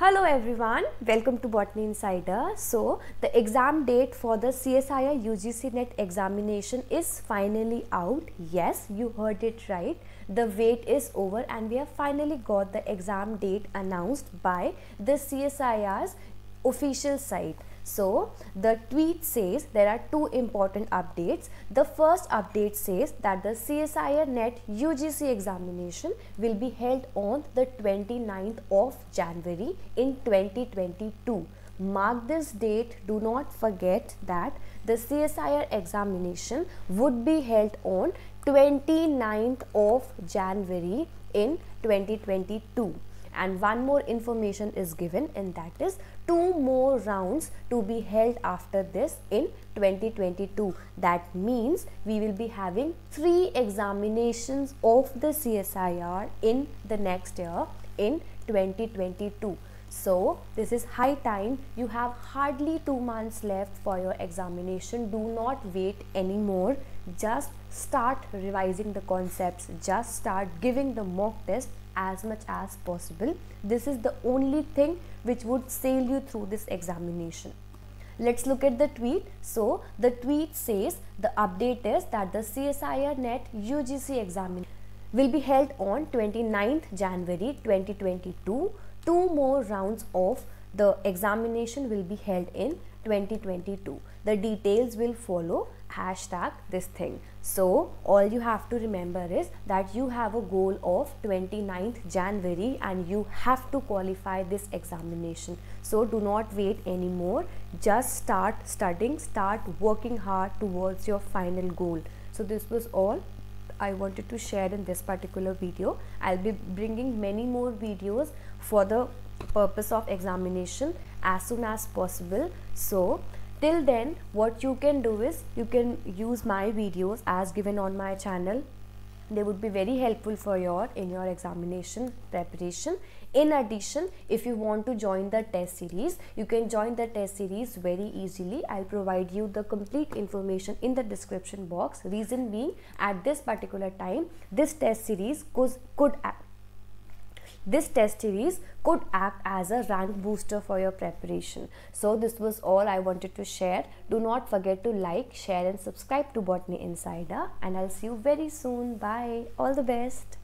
Hello everyone, welcome to Botany Insider. So, the exam date for the CSIR UGC NET examination is finally out. Yes, you heard it right. The wait is over and we have finally got the exam date announced by the CSIR's official site. So the tweet says there are two important updates. The first update says that the CSIR NET UGC examination will be held on the 29th of January in 2022. Mark this date, do not forget that the CSIR examination would be held on 29th of January in 2022 and one more information is given and that is two more rounds to be held after this in 2022 that means we will be having three examinations of the CSIR in the next year in 2022 so this is high time you have hardly 2 months left for your examination do not wait anymore just start revising the concepts just start giving the mock test as much as possible. This is the only thing which would sail you through this examination. Let's look at the tweet. So, the tweet says the update is that the CSIR NET UGC examination will be held on 29th January 2022. Two more rounds of the examination will be held in 2022. The details will follow hashtag this thing. So all you have to remember is that you have a goal of 29th January and you have to qualify this examination. So do not wait anymore. Just start studying, start working hard towards your final goal. So this was all I wanted to share in this particular video. I'll be bringing many more videos for the purpose of examination as soon as possible. So till then what you can do is you can use my videos as given on my channel they would be very helpful for your in your examination preparation. In addition if you want to join the test series you can join the test series very easily. I'll provide you the complete information in the description box. Reason being at this particular time this test series could, could this test series could act as a rank booster for your preparation. So this was all I wanted to share. Do not forget to like, share and subscribe to Botany Insider and I'll see you very soon. Bye. All the best.